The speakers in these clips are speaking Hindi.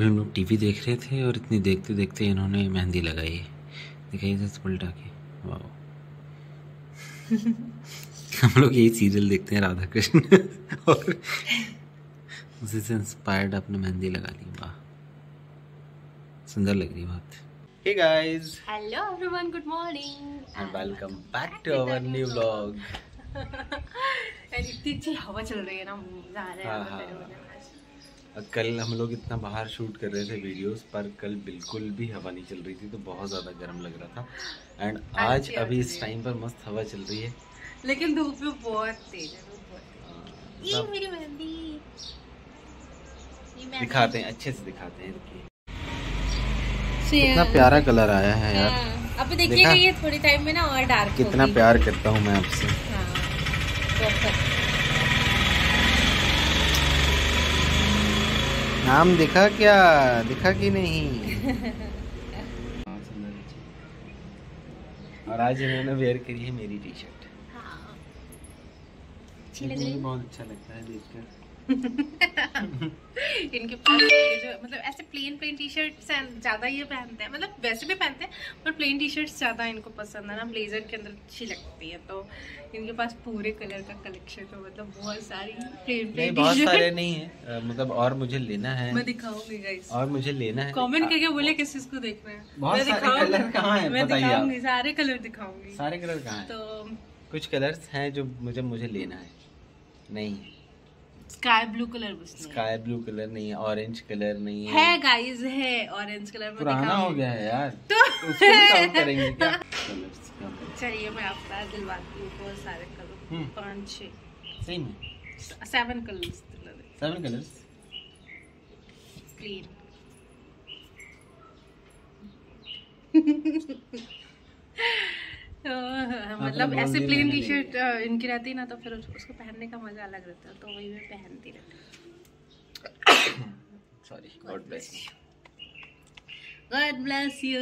अभी हम लोग टीवी देख रहे थे और इतनी देखते देखते इन्होंने मेहंदी लगाई। है दिखाई दे पलटा के। वाह हम लोग यही सीरियल देखते हैं राधा कृष्ण और उसी से इंस्पायर्ड अपने मेहंदी लगा ली। वाह। सुंदर लग रही बात। Hey guys Hello everyone, good morning. and welcome back to our new vlog. यार इतनी अच्छी हवा चल रही है ना मज़ा आ रहा है कल हम लोग इतना बाहर शूट कर रहे थे वीडियोस पर कल बिल्कुल भी हवा नहीं चल रही थी तो बहुत ज़्यादा गर्म लग रहा था। एंड आज जी, अभी आज इस टाइम पर मस्त हवा चल रही है। लेकिन धूप भी बहुत तेज है है। ये सब मेरी मेहंदी। दिखाते हैं अच्छे से दिखाते हैं कितना प्यारा कलर आया है यार। हाँ, अभी देखिएगा ये थोड़ी टाइम में ना और डार्क कितना प्यार करता हूँ मैं आपसे हाँ बहुत नाम दिखा क्या? दिखा कि नहीं? और आज इन्होंने वेयर करी है मेरी टी शर्ट हाँ। बहुत अच्छा लगता है देखकर। इनके पास जो मतलब ऐसे प्लेन प्लेन टी शर्ट ज़्यादा ये पहनते हैं। मतलब वैसे भी पहनते हैं पर प्लेन टी शर्ट ज़्यादा इनको पसंद है ना। ब्लेजर के अंदर अच्छी लगती है तो इनके पास पूरे कलर का कलेक्शन है मतलब बहुत सारी प्लेन नहीं प्लेन बहुत सारे नहीं है। मतलब और मुझे लेना है। मैं दिखाऊँगी गाइस और मुझे लेना है। कमेंट करके बोले किस चीज़ को देख रहे हैं। बहुत सारे दिखाऊंगी- कलर कहाँ हैं, मैं दिखाऊँगी सारे कलर दिखाऊँगी। सारे कलर कहाँ हैं? तो कुछ कलर्स हैं जो मुझे मुझे लेना है। नहीं। स्काई ब्लू कलर बस है। स्काई ब्लू कलर नहीं है ऑरेंज कलर नहीं है। है गाइस है। ऑरेंज कलर में पुराना हो गया है यार। तो करेंगे क्या? चलिए मैं आपको दिलवाती हूँ बहुत सारे कलर। पाँच छः सही में seven colours seven colours plain मतलब ऐसे प्लेन टी शर्ट इनकी रहती ना तो फिर उसको पहनने का मज़ा अलग रहता है तो वही मैं पहनती रहती sorry God bless God bless you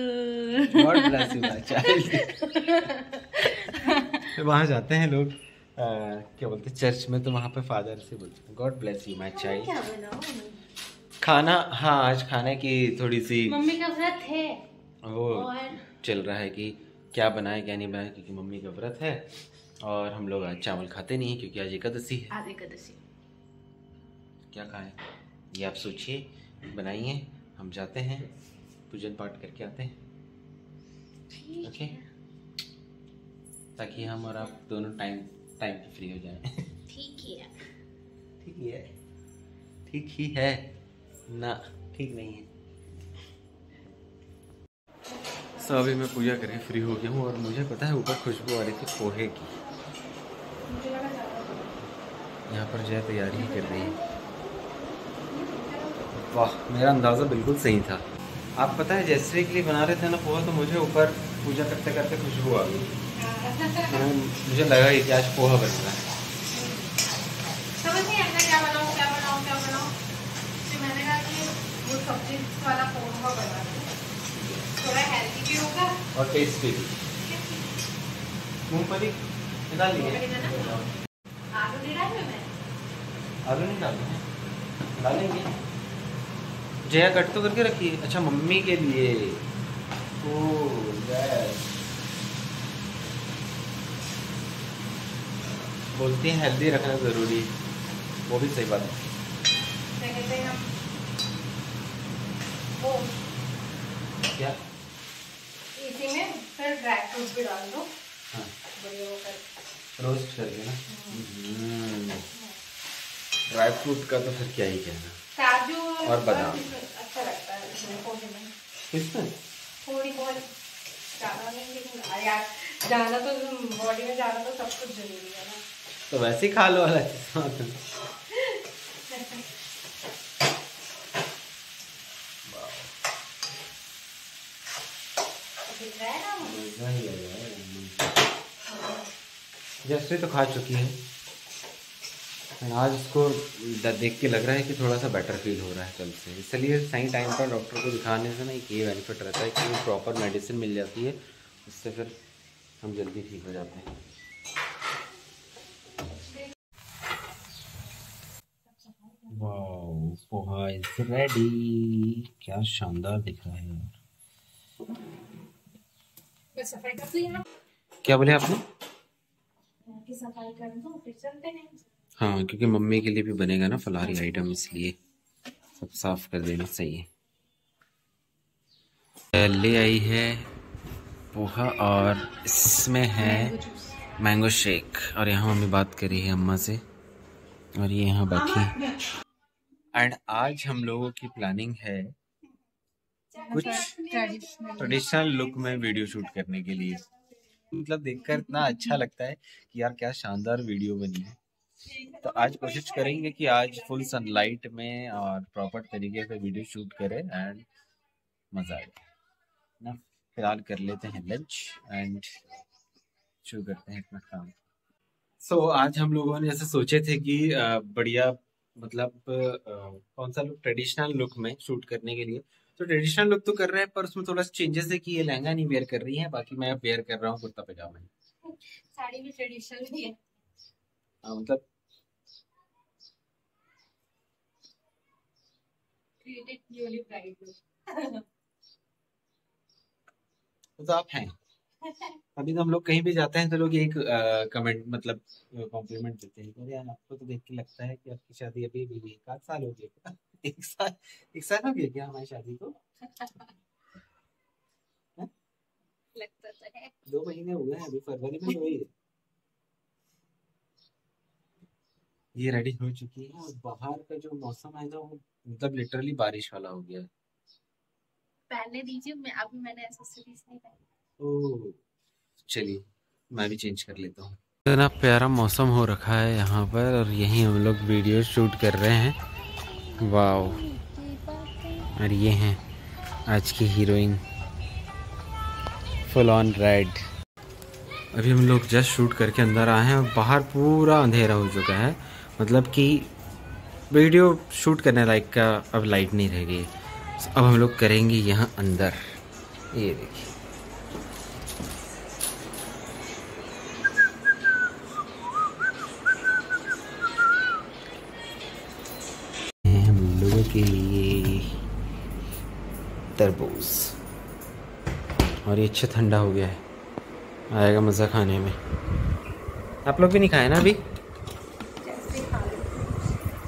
God bless you my child वहाँ जाते हैं लोग क्या बोलते चर्च में तो वहाँ पे फादर से बोलते हैं God bless you my child खाना हाँ आज खाने की थोड़ी सी मम्मी का व्रत है। वो चल रहा है कि क्या बनाए क्या नहीं बनाए क्योंकि मम्मी का व्रत है और हम लोग आज चावल खाते नहीं हैं क्योंकि आज एकादशी है। आज एकादशी। क्या खाएँ? ये आप सोचिए बनाइए हम जाते हैं पूजन पाठ करके आते हैं। ओके? ताकि हम और आप दोनों टाइम टाइम पे फ्री हो जाएँ। ठीक है। ठीक ही है। ठीक ही है। ना ठीक नहीं है। सो अभी मैं पूजा करके फ्री हो गया हूँ और मुझे पता है ऊपर खुशबू आ रही थी पोहे की। यहाँ पर जय तैयारी ही कर रही है। वाह मेरा अंदाज़ा बिल्कुल सही था। आप पता है जैसे के लिए बना रहे थे ना पोहा तो मुझे ऊपर पूजा करते करते खुशबू आ गई। तो मुझे लगा ही कि आज पोहा बन रहा है समझ नहीं आता क्या बनाऊँ क्या बनाऊँ क्या बनाऊँ तो मैंने कहा कि वो सब्ज़ी वाला पोहा बना दूँ। थोड़ा हेल्दी भी होगा और टेस्टी भी। मूंगफली निकाल ना? आलू नहीं डाले मैं आलू नहीं डालना है। डालेंगे। जया कट तो करके रखिए अच्छा मम्मी के लिए। ओ यस बोलती हैं हेल्दी रखना ज़रूरी। वो भी सही बात है। क्या कहते हैं हम ओ क्या इसी में फिर ड्राई फ्रूट्स भी डाल दो। हाँ। रोस्ट करके ना? ड्राई फ्रूट का तो फिर क्या ही कहना काजू और बादाम। अच्छा लगता है इसमें थोड़ी बहुत ज़्यादा नहीं लेकिन यार जाना तो बॉडी में जाना तो सब कुछ ज़रूरी है ना। तो वैसे ही खा लो वाला दिख है जैसे तो खा चुकी है। आज इसको देख के लग रहा है कि थोड़ा सा बेटर फील हो रहा है कल से। इसलिए सही टाइम पर डॉक्टर को दिखाने से ना एक ये बेनिफिट रहता है कि प्रॉपर मेडिसिन मिल जाती है। उससे फिर हम जल्दी ठीक हो जाते हैं। वाओ पोहा इज़ रेडी क्या शानदार दिख रहा है यार। सफ़ाई कर लिया क्या बोले आपने? की सफ़ाई कर दो फिर चलते हैं। हाँ क्योंकि मम्मी के लिए भी बनेगा ना फलारी आइटम इसलिए सब साफ़ कर देना चाहिए। ले आई है पोहा और इसमें है मैंगो शेक और यहाँ मम्मी बात करी है अम्मा से और ये यहाँ बैठी एंड आज हम लोगों की प्लानिंग है कुछ ट्रेडिशनल लुक में वीडियो शूट करने के लिए। मतलब देखकर इतना अच्छा लगता है कि यार क्या शानदार वीडियो बनी है। तो आज कोशिश करेंगे कि आज फुल सनलाइट में और प्रॉपर तरीके से वीडियो शूट करें एंड मज़ा आए। ना फ़िलहाल कर लेते हैं लंच एंड शुरू करते हैं अपना काम। सो so, आज हम लोगों ने ऐसे सोचे थे कि बढ़िया मतलब कौन सा लुक ट्रेडिशनल लुक में शूट करने के लिए तो ट्रेडिशनल लुक तो कर रहे हैं पर उसमें थोड़ा सा चेंजेस है कि ये लहंगा नहीं वेयर कर रही है बाकी मैं वेयर कर रहा हूँ कुर्ता पजामा। साड़ी भी ट्रेडिशनल ही है। हाँ मतलब तो आप हैं। अभी तो हम लोग कहीं भी जाते हैं तो लोग एक कमेंट मतलब कॉम्प्लीमेंट देते हैं अरे यार आपको तो देख के लगता है कि आपकी शादी अभी भी एक आध साल हो गया। एक साल एक साल हो गया क्या हमारी शादी को? लगता तो है। दो महीने हुए हैं अभी फरवरी में हुई है। ये रेडी हो चुकी है और बाहर का जो मौसम है ना वो मतलब लिटरली बारिश वाला हो गया। पहनने दीजिए मैं अभी मैंने एक्सेसरीज नहीं पहनी चलिए मैं भी चेंज कर लेता हूँ। इतना प्यारा मौसम हो रखा है यहाँ पर और यहीं हम लोग वीडियो शूट कर रहे हैं। वाओ। और ये हैं आज की हीरोइन। फुल ऑन रेड अभी हम लोग जस्ट शूट करके अंदर आए हैं और बाहर पूरा अंधेरा हो चुका है। मतलब कि वीडियो शूट करने लायक का अब लाइट नहीं रह गई। अब हम लोग करेंगे यहाँ अंदर। ये देखिए। लिए तरबूज। और ये अच्छा ठंडा हो गया है। आएगा मज़ा खाने में। आप लोग भी नहीं खाए ना अभी?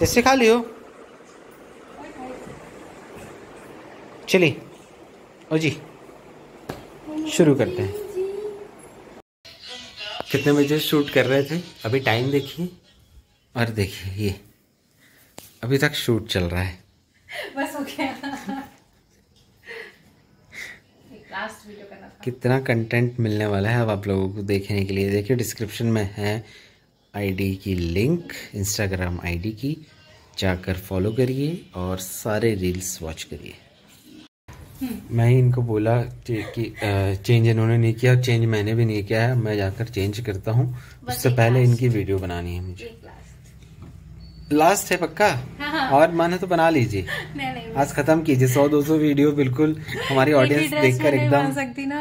जैसे खा लियो। चलिए। ओ जी, शुरू करते हैं। कितने बजे शूट कर रहे थे? अभी टाइम देखिए। और देखिए, ये अभी तक शूट चल रहा है। बस हो गया। लास्ट वीडियो करना कितना कंटेंट मिलने वाला है अब आप लोगों को देखने के लिए? देखिए डिस्क्रिप्शन में है आईडी की लिंक इंस्टाग्राम आईडी की। जाकर फॉलो करिए और सारे रील्स वॉच करिए। हम्म। मैं ही इनको बोला कि चेंज इन्होंने नहीं किया चेंज मैंने भी नहीं किया है। मैं जाकर चेंज करता हूँ। उससे पहले इनकी वीडियो बनानी है मुझे। लास्ट है पक्का? हाँ। और मन है तो बना लीजिए। नहीं, नहीं, आज खत्म कीजिए सौ दो सौ वीडियो बिल्कुल हमारी ऑडियंस देखकर एकदम सकती ना।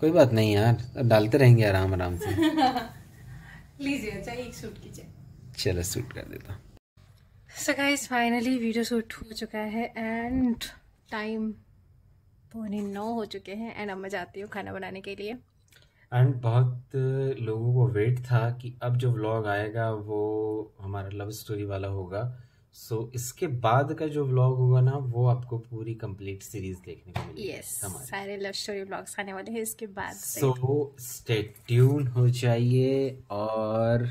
कोई बात नहीं यार डालते रहेंगे आराम आराम से। लीजिए अच्छा एक शूट कीजिए। चलो शूट कर देता so guys finally video shoot हो चुका है एंड टाइम पौने नौ हो चुके हैं एंड अब मैं जाती हूँ खाना बनाने के लिए। एंड बहुत लोगों को वेट था कि अब जो व्लॉग आएगा वो हमारा लव स्टोरी वाला होगा। सो so, इसके बाद का जो व्लॉग होगा ना वो आपको पूरी कंप्लीट सीरीज़ देखने को मिलेगी। Yes, सारे लव स्टोरी व्लॉग्स आने वाले हैं इसके बाद सो। स्टे ट्यून हो जाइए और,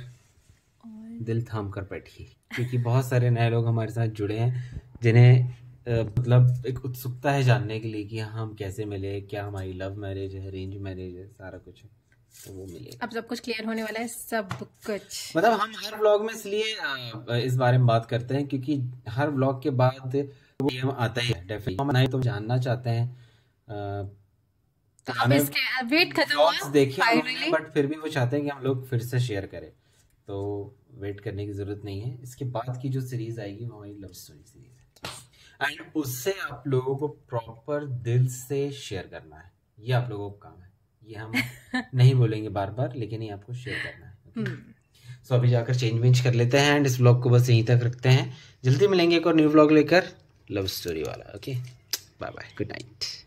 और दिल थाम कर बैठिए। क्योंकि बहुत सारे नए लोग हमारे साथ जुड़े हैं जिन्हें मतलब एक उत्सुकता है जानने के लिए कि हाँ, हम कैसे मिले क्या हमारी लव मैरिज है अरेंज मैरिज है सारा कुछ है तो वो मिले अब सब कुछ क्लियर होने वाला है सब कुछ। मतलब हम हर ब्लॉग में इसलिए इस बारे में बात करते हैं क्योंकि हर ब्लॉग के बाद वो आता ही है डेफिनेटली हम नहीं तो जानना चाहते हैं तो अब इसके वेट खत्म हुआ? देखिए बट फिर भी वो चाहते हैं कि हम लोग फिर से शेयर करें। तो वेट करने की ज़रूरत नहीं है। इसके बाद की जो सीरीज़ आएगी वो हमारी लव स्टोरी सीरीज़ एंड उससे आप लोगों को प्रॉपर दिल से शेयर करना है। ये आप लोगों का काम है। ये हम नहीं बोलेंगे बार बार लेकिन ये आपको शेयर करना है सो अभी जाकर चेंज वेंज कर लेते हैं एंड इस ब्लॉग को बस यहीं तक रखते हैं। जल्दी मिलेंगे एक और न्यू ब्लॉग लेकर। लव स्टोरी वाला okay bye bye good night